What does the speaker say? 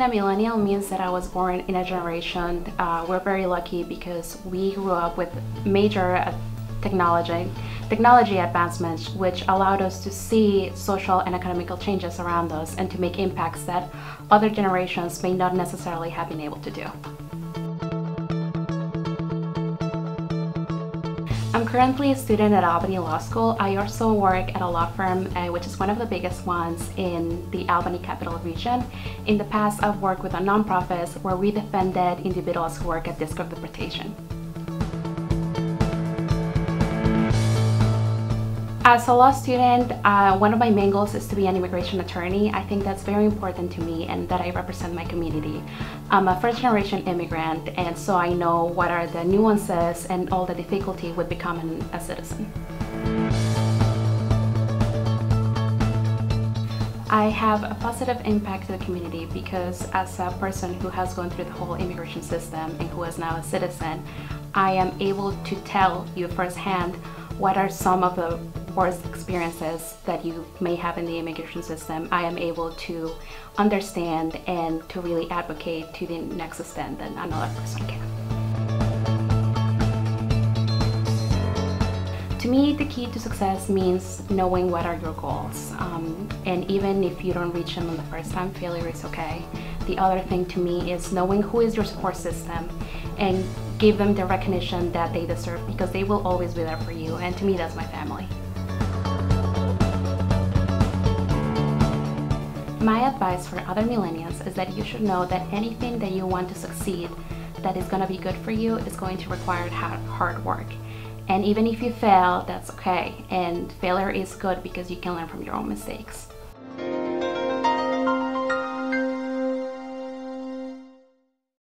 a millennial means that I was born in a generation, uh, we're very lucky because we grew up with major uh, technology, technology advancements which allowed us to see social and economical changes around us and to make impacts that other generations may not necessarily have been able to do. I'm currently a student at Albany Law School. I also work at a law firm, uh, which is one of the biggest ones in the Albany Capital Region. In the past, I've worked with a nonprofit where we defended individuals who work at risk of deportation. As a law student, uh, one of my main goals is to be an immigration attorney. I think that's very important to me and that I represent my community. I'm a first generation immigrant and so I know what are the nuances and all the difficulty with becoming a citizen. I have a positive impact to the community because as a person who has gone through the whole immigration system and who is now a citizen, I am able to tell you firsthand what are some of the worst experiences that you may have in the immigration system, I am able to understand and to really advocate to the next extent that another person can. To me, the key to success means knowing what are your goals. Um, and even if you don't reach them on the first time, failure is okay. The other thing to me is knowing who is your support system and give them the recognition that they deserve because they will always be there for you. And to me, that's my family. My advice for other millennials is that you should know that anything that you want to succeed that is going to be good for you is going to require hard work. And even if you fail, that's okay. And failure is good because you can learn from your own mistakes.